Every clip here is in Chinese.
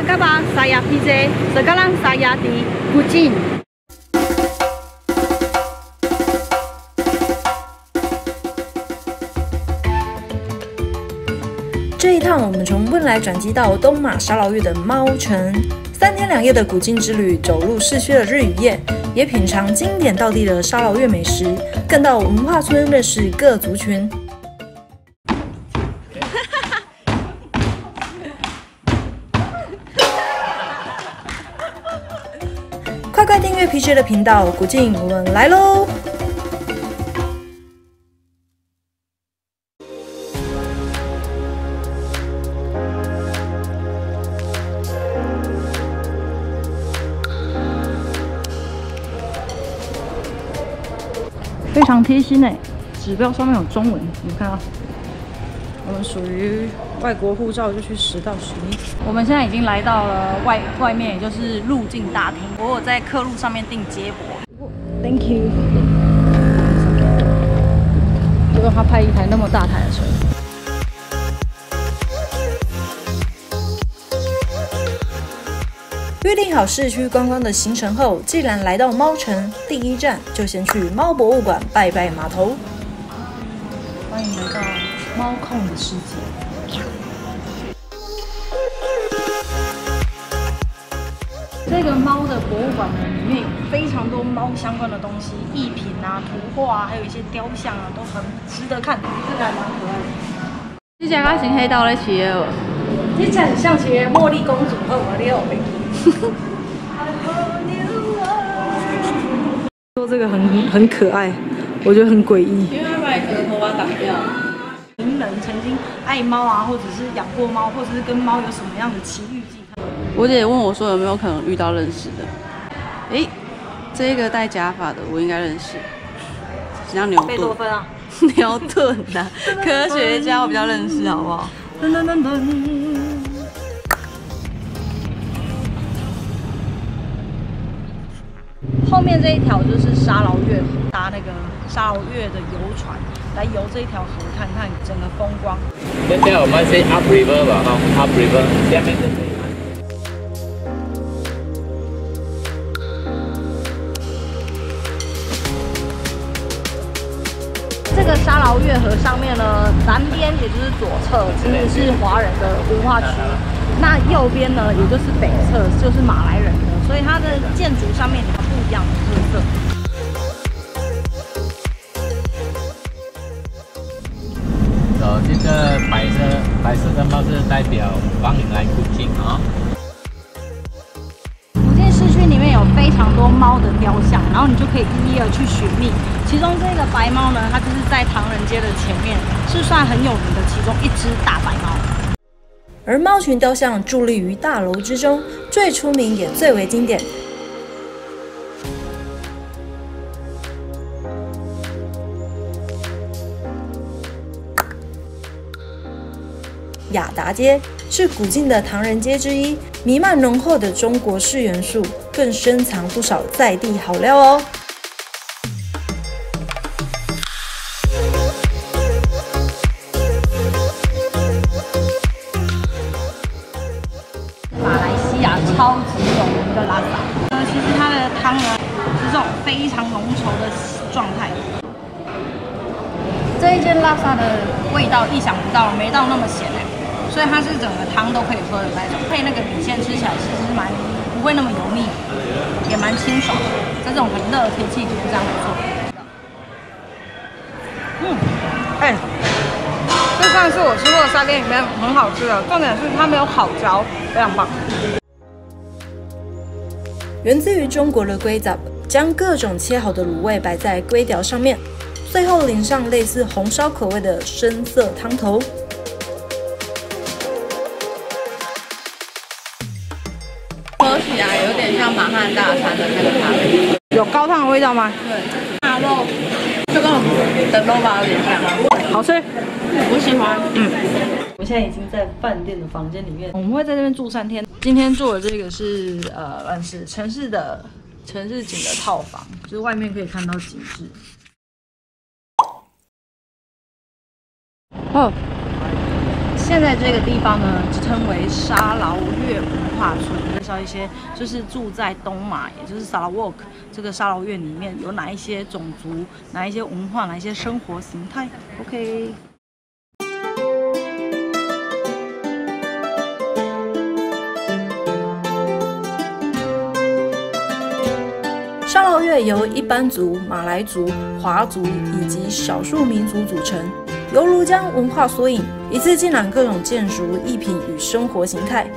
花甲巴沙亚皮仔，是甲咱沙亚的古晋。这一趟，我们从汶莱转机到东马沙劳越的猫城，三天两夜的古晋之旅，走入市区的日与夜，也品尝经典道地的沙劳越美食，更到文化村认识各族群。的频道，古静，我们来喽！非常贴心诶，指标上面有中文，你看啊。我们属于外国护照就去十到十一。我们现在已经来到了外外面，也就是入境大厅。我有在客路上面订接驳。Thank you。就让他派一台那么大台的车。约定好市区观光的行程后，既然来到猫城，第一站就先去猫博物馆拜拜码头。欢迎来到猫控的世界。这个猫的博物馆呢，里面有非常多猫相关的东西，艺品啊、图画啊，还有一些雕像啊，都很值得看。这个还蛮可爱的。这只跟新黑道咧饲的哦，这只像是茉莉公主，好无你有没？说这个很很可爱，我觉得很诡异。因为把你的头发挡掉。名人曾经爱猫啊，或者是养过猫，或者是跟猫有什么样的奇遇？我姐问我说有没有可能遇到认识的？诶，这个戴假发的我应该认识，像牛顿。贝多芬啊，牛顿呐，科学家我比较认识，好不好？噔噔噔噔。后面这一条就是沙劳越河，搭那个沙劳越的游船来游这一条河，看看整个风光。现在我们是 up river 吧，哈，up river 下面的沙劳越河上面呢，南边也就是左侧，其实是华人的文化区；那右边呢，也就是北侧，就是马来人的，所以它的建筑上面有不一样的特色。走，这个白色白色的帽子代表欢迎来古晋啊。常多猫的雕像，然后你就可以一一的去寻觅。其中这个白猫呢，它就是在唐人街的前面，是算很有名的其中一只大白猫。而猫群雕像伫立于大楼之中，最出名也最为经典。雅达街是古晋的唐人街之一，弥漫浓厚的中国式元素，更深藏不少在地好料哦。马来西亚超级有名的拉萨，呃，其实它的汤呢是这种非常浓稠的状态。这一间拉萨的味道意想不到，没到那么咸哎，所以它是整个汤都可以喝的那种，配那个米线吃起来其实蛮不会那么油腻，也蛮清爽的，在这种很热的天气就是这样做。嗯，哎、这算是我吃过的沙爹里面很好吃的，重点是它没有烤焦，非常棒。源自于中国的龟仔，将各种切好的卤味摆在龟条上面，最后淋上类似红烧口味的深色汤头。汉大餐的那个汤，有高汤的味道吗？对，大肉就跟我们的肉吧有点像，好吃。我喜欢。嗯，我现在已经在饭店的房间里面，我们会在这边住三天。今天住的这个是呃，算是城市的城市景的套房，就是外面可以看到景致。哦，现在这个地方呢，称为沙劳越文化村，介绍一些就是住在东马，也就是沙拉沃克这个沙劳越里面有哪一些种族、哪一些文化、哪一些生活形态。OK。沙劳越由一般族、马来族、华族以及少数民族组成，由庐江文化索引，一次浸览各种建筑、艺品与生活形态。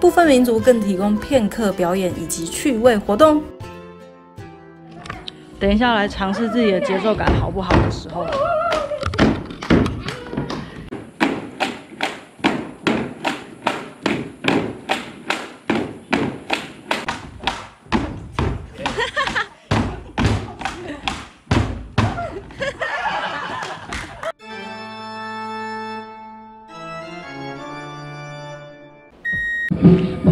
部分民族更提供片刻表演以及趣味活动。等一下来尝试自己的节奏感好不好的时候。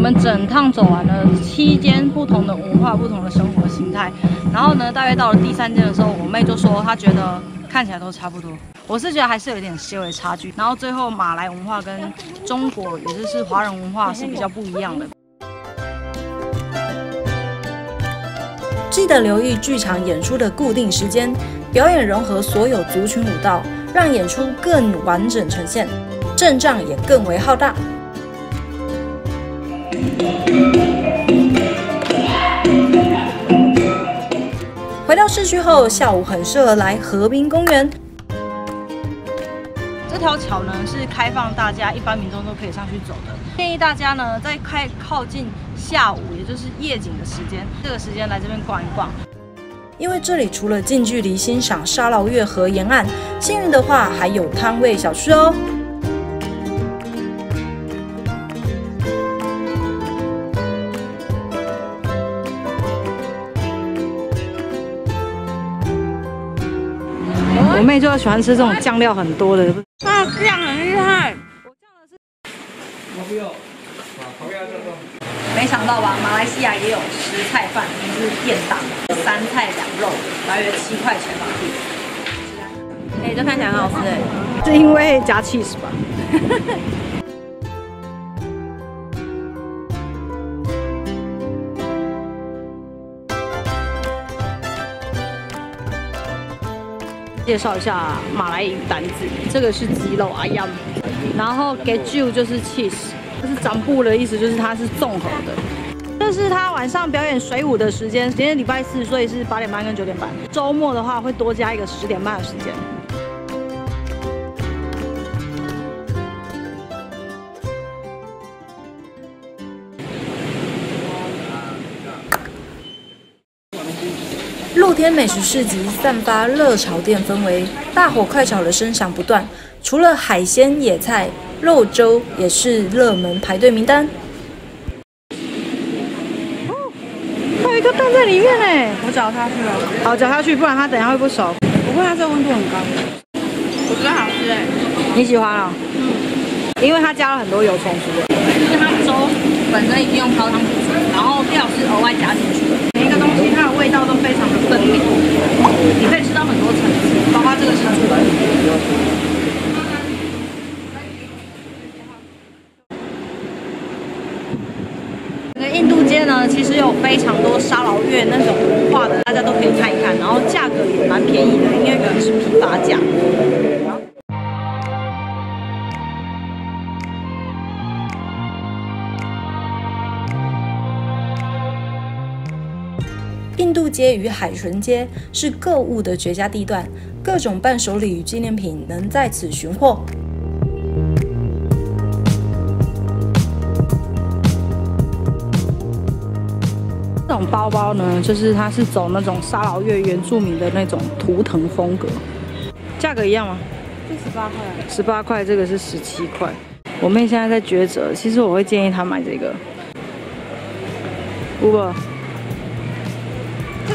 们整趟走完了七间不同的文化、不同的生活形态，然后呢，大约到了第三间的时候，我妹就说她觉得看起来都差不多。我是觉得还是有点细微差距。然后最后马来文化跟中国，也就是华人文化是比较不一样的。记得留意剧场演出的固定时间，表演融合所有族群舞蹈，让演出更完整呈现，阵仗也更为浩大。回到市区后，下午很适合来河滨公园。这条桥呢是开放大家一般民众都可以上去走的，建议大家呢在开靠近下午，也就是夜景的时间，这个时间来这边逛一逛。因为这里除了近距离欣赏沙劳越河沿岸，幸运的话还有摊位小吃哦。妹就喜欢吃这种酱料很多的，啊，酱很厉害。我酱的是没想到吧？马来西亚也有十菜饭，就是便当，三菜两肉，大约七块钱马币。哎，这看起来很好吃哎，是因为加 cheese 吧？介绍一下马来语单字，这个是鸡肉啊呀，然后 get you 就是 cheese，就是长布的意思，就是它是综合的。这是他晚上表演水舞的时间，今天礼拜四，所以是八点半跟九点半。周末的话会多加一个十点半的时间。天美食市集散发热炒店氛围，大火快炒的声响不断。除了海鲜、野菜、肉粥，也是热门排队名单。还有一个蛋在里面呢，我搅下去了，好搅下去，不然它等下会不熟。不过它这个温度很高，我觉得好吃哎。你喜欢啊？嗯，因为它加了很多油葱酥，就是它粥本身已经用高汤煮熟，然后料是额外加进去的。每一个东西它的味道都非常的分明，你可以吃到很多层次，包括这个是猪的。这个印度街呢，其实有非常多沙劳越那种文化的，大家都可以看一看，然后价格也蛮便宜的，因为可能是批发价。印度街与海豚街是购物的绝佳地段，各种伴手礼与纪念品能在此寻获。这种包包呢，就是它是走那种沙劳越原住民的那种图腾风格，价格一样吗？这十八块，十八块，这个是十七块。我妹现在在抉择，其实我会建议她买这个。Uber，这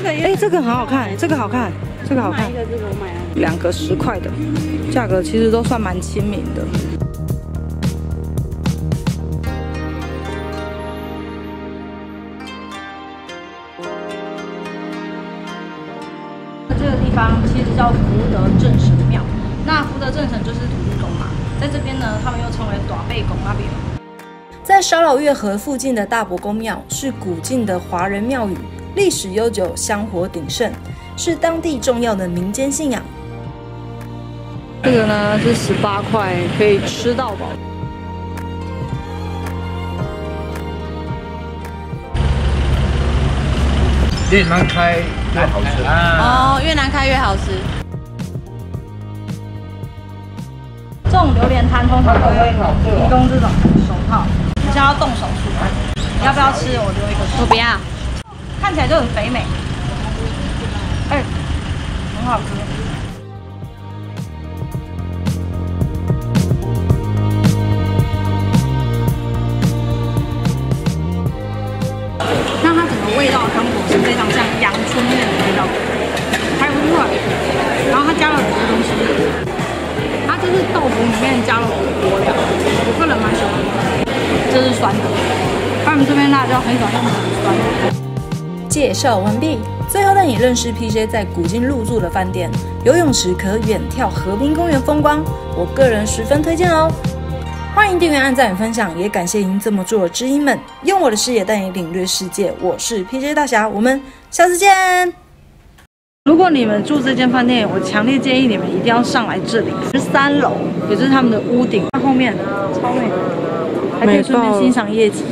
个也哎，这个很好看，这个好看，这个好看买一，个这个我买了。两个十块的，价格其实都算蛮亲民的。这个地方方其实叫福德正神庙。那福德正神就是土地公嘛，在这边呢，他们又称为短背公那边。在烧老月河附近的大伯公庙是古晋的华人庙宇，历史悠久，香火鼎盛，是当地重要的民间信仰。这个呢是十八块，可以吃到饱。越南开越好吃啊！哦，越南开越好吃。这种榴莲摊通常都会提供这种手套，你现在要动手术，你要不要吃？我留一个。我不要。看起来就很肥美，哎，很好吃。那它整个味道汤头是非常像阳春面的味道，还不错。然后它加了很多东西，它就是豆腐里面加了火锅料，我个人蛮喜欢的。这是酸的，他们这边辣椒很喜欢用很酸的。介绍完毕，最后带你认识 PJ 在古今入住的饭店，游泳池可远眺河滨公园风光，我个人十分推荐哦。欢迎订阅、按赞与分享，也感谢您这么做的知音们，用我的视野带你领略世界。我是 PJ 大侠，我们下次见。如果你们住这间饭店，我强烈建议你们一定要上来这里，十三楼，也就是他们的屋顶，后面超美，还可以顺便欣赏夜景。